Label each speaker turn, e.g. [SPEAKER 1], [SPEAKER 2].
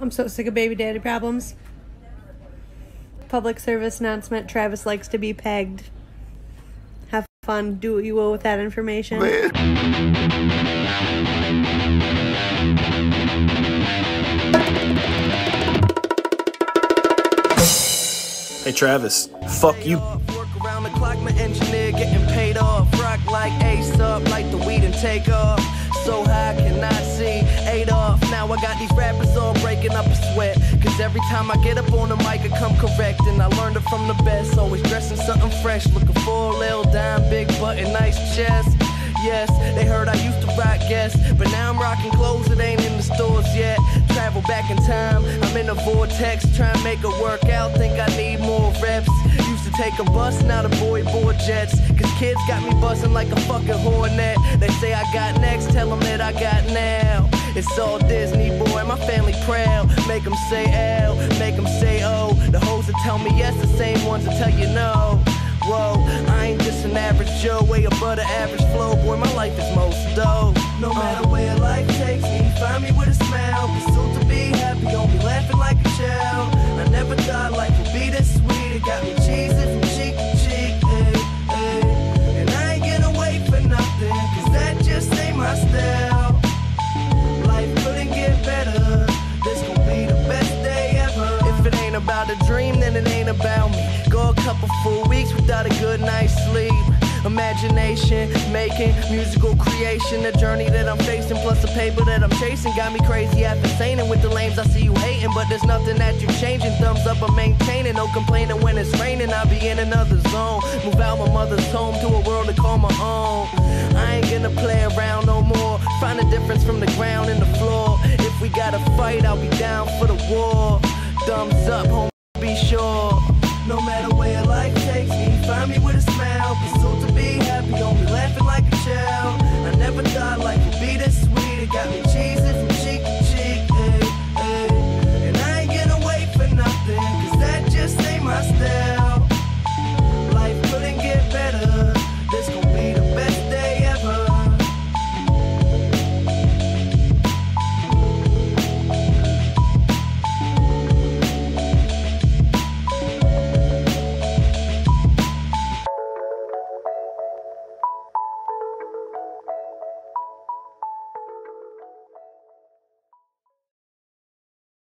[SPEAKER 1] I'm so sick of baby daddy problems. Public service announcement Travis likes to be pegged. Have fun. Do what you will with that information.
[SPEAKER 2] Hey Travis, fuck you.
[SPEAKER 3] Around the clock, my engineer getting paid off. Rock like ace up, like the weed and take off. So high, cannot see eight off. Now I got these rappers all breaking up a sweat. Cause every time I get up on the mic, I come correct. And I learned it from the best. Always dressing something fresh. Looking for a little dime, big button, nice chest. Yes, they heard I used to rock guests, but now I'm rocking clothes that ain't in the stores yet. Travel back in time, I'm in a vortex, trying to make it work out. Think I need more reps. Used to take a bus, now the boy board jets. Cause kids got me busting like a fucking hornet. They say I got next, tell them that I got now. It's all Disney, boy, my family proud. Make them say L, make them say O. The hoes that tell me yes, the same ones that tell you no. Whoa, I ain't just an average Joe, way above the average flow. Boy, my life is most dope. No matter where about a dream, then it ain't about me. Go a couple full weeks without a good night's sleep. Imagination, making musical creation. The journey that I'm facing, plus the paper that I'm chasing, got me crazy after saying with the lames. I see you hating, but there's nothing that you changing. Thumbs up, I'm maintaining. No complaining when it's raining. I'll be in another zone. Move out my mother's home to a world to call my own. I ain't gonna play around no more. Find a difference from the ground and the floor. If we gotta fight, I'll be down for the war. Thumbs up, homie.